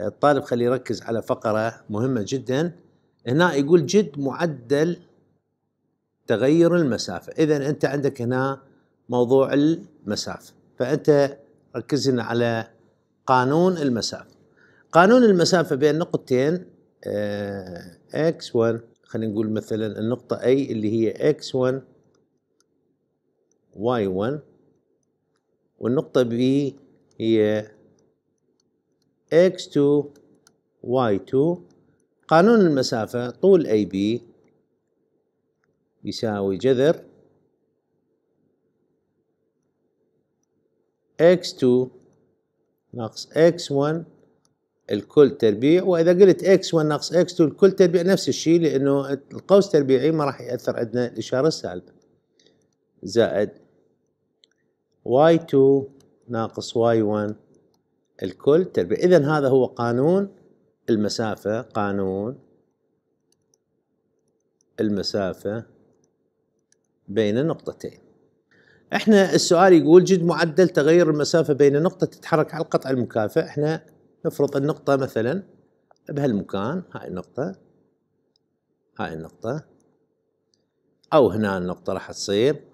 الطالب خليه يركز على فقرة مهمة جدا. هنا يقول جد معدل تغير المسافة. إذا أنت عندك هنا موضوع المسافة. فأنت ركز هنا على قانون المسافة. قانون المسافة بين نقطتين x1 خلينا نقول مثلا النقطة A اللي هي x1 y1 والنقطة B هي x2 y2 قانون المسافة طول AB يساوي جذر x2 ناقص x1 الكل تربيع. وإذا قلت x1 ناقص x2 الكل تربيع نفس الشيء لأنه القوس التربيعي ما راح يأثر عندنا الإشارة السالبة. زائد y2 ناقص y1 الكل تربيع اذا هذا هو قانون المسافة قانون المسافة بين النقطتين إحنا السؤال يقول جد معدل تغير المسافة بين نقطة تتحرك على القطع المكافئ. إحنا نفرض النقطة مثلا بهالمكان هاي النقطة هاي النقطة أو هنا النقطة راح تصير.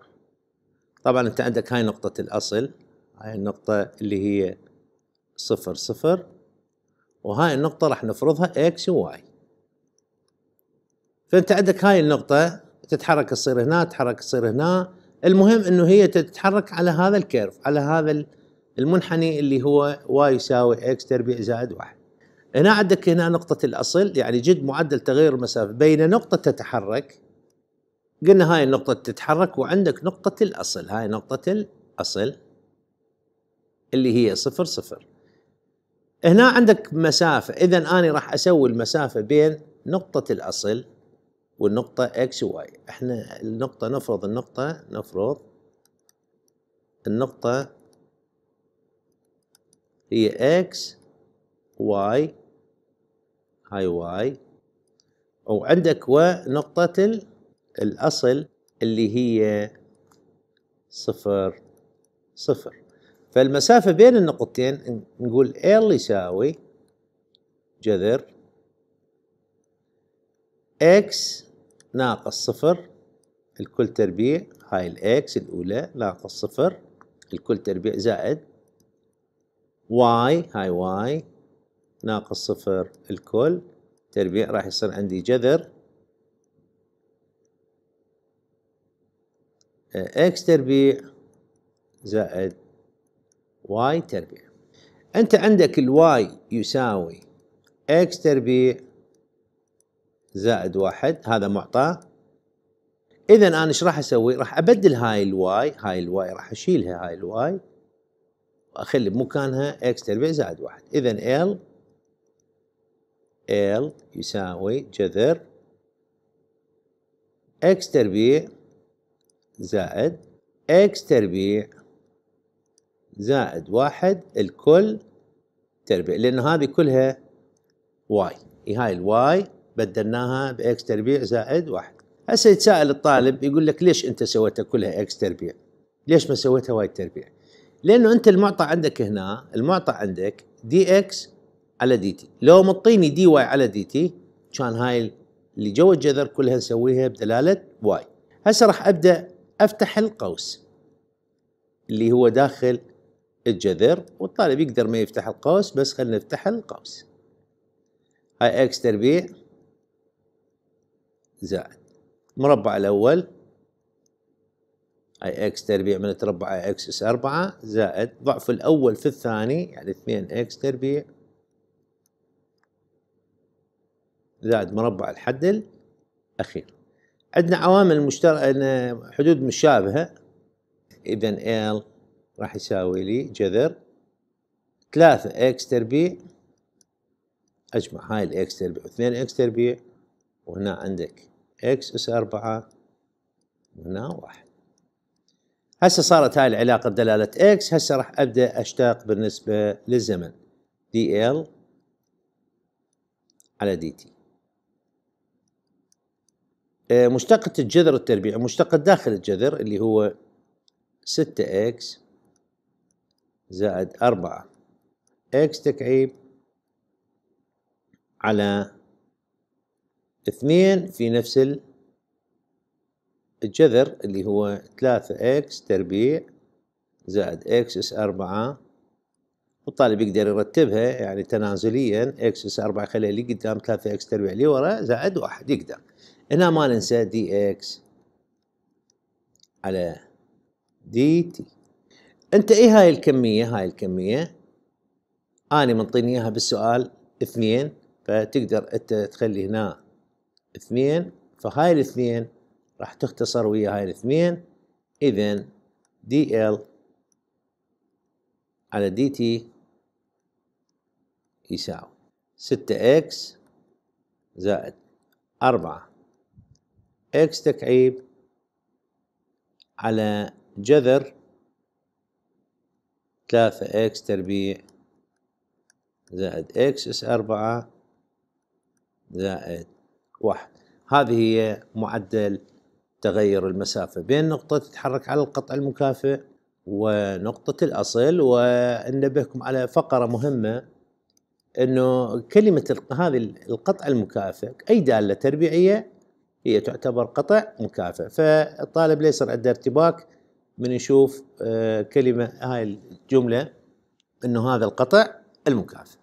طبعا أنت عندك هاي نقطة الأصل هاي النقطة اللي هي صفر صفر وهاي النقطة راح نفرضها x و y فأنت عندك هاي النقطة تتحرك تصير هنا تتحرك تصير هنا. المهم إنه هي تتحرك على هذا ال curve على هذا المنحني اللي هو y يساوي x تربيع زائد واحد. هنا عندك هنا نقطة الأصل يعني جد معدل تغير المسافة بين نقطة تتحرك قلنا هاي النقطة تتحرك وعندك نقطة الأصل. هاي نقطة الأصل اللي هي صفر صفر. هنا عندك مسافة. إذا أنا راح أسوي المسافة بين نقطة الأصل والنقطة x و y. إحنا النقطة نفرض النقطة نفرض النقطة هي x y هاي y. وعندك ونقطة الأصل اللي هي صفر صفر. فالمسافة بين النقطتين نقول L يساوي جذر x ناقص صفر. الكل تربيع هاي ال x الأولى ناقص صفر. الكل تربيع زائد y هاي y ناقص صفر. الكل تربيع راح يصير عندي جذر. x تربيع زائد y تربيع. أنت عندك ال y يساوي x تربيع زائد واحد هذا معطى. اذا أنا إيش راح أسوي؟ راح أبدل هاي ال y هاي ال y راح اشيلها هاي ال y وأخلي بمكانها x تربيع زائد واحد. اذا ال L يساوي جذر x تربيع زائد x تربيع زائد واحد الكل تربيع لأن هذه كلها y. هاي ال y بدلناها ب x تربيع زائد واحد. هسه يتساءل الطالب يقول لك ليش أنت سويتها كلها x تربيع؟ ليش ما سويتها y تربيع؟ لأنه أنت المعطى عندك هنا المعطى عندك dx على dt لو مطيني dy على dt كان هاي اللي جوا الجذر كلها نسويها بدلالة y. هسه راح أبدأ أفتح القوس اللي هو داخل الجذر والطالب يقدر ما يفتح القوس بس خلينا نفتح القوس. هاي x تربيع زائد. مربع الأول أي إكس تربيع من تربع إكس أس أربعة زائد ضعف الأول في الثاني يعني اثنين x تربيع زائد مربع الحد الأخير. عندنا عوامل مشتركة حدود مشابهة إذا L راح يساوي لي جذر ثلاثة x تربيع. أجمع هاي الإكس تربيع واثنين إكس تربيع وهنا عندك x أس أربعة وهنا واحد. هسه صارت هاي العلاقة بدلالة x هسه راح أبدأ أشتق بالنسبة للزمن. dL على dt. آه، مشتقة الجذر التربيعي مشتقة داخل الجذر اللي هو ستة x زائد أربعة. x تكعيب على اثنين في نفس الجذر اللي هو ثلاثة x تربيع زائد x أس أربعة. والطالب يقدر يرتبها يعني تنازليا. x أس 4 يخليها اللي قدام 3 x تربيع اللي ورا زائد واحد يقدر. هنا ما ننسى dx على dt. انتبه هاي الكمية؟ هاي الكمية. أنا منطيني إياها بالسؤال اثنين فتقدر أنت تخلي هنا اثنين فهاي الاثنين راح تختصر ويا هاي الاثنين. اذا dL على dt يساوي ستة x زائد أربعة. x تكعيب على جذر ثلاثة x تربيع زائد x أس أربعة زائد واحد. هذه هي معدل تغير المسافة بين نقطة تتحرك على القطع المكافئ ونقطة الأصل وننبهكم على فقرة مهمة إنه كلمة هذه القطع المكافئ أي دالة تربيعية هي تعتبر قطع مكافئ فالطالب ليس عنده ارتباك من يشوف آه، كلمة هاي الجملة إنه هذا القطع المكافئ.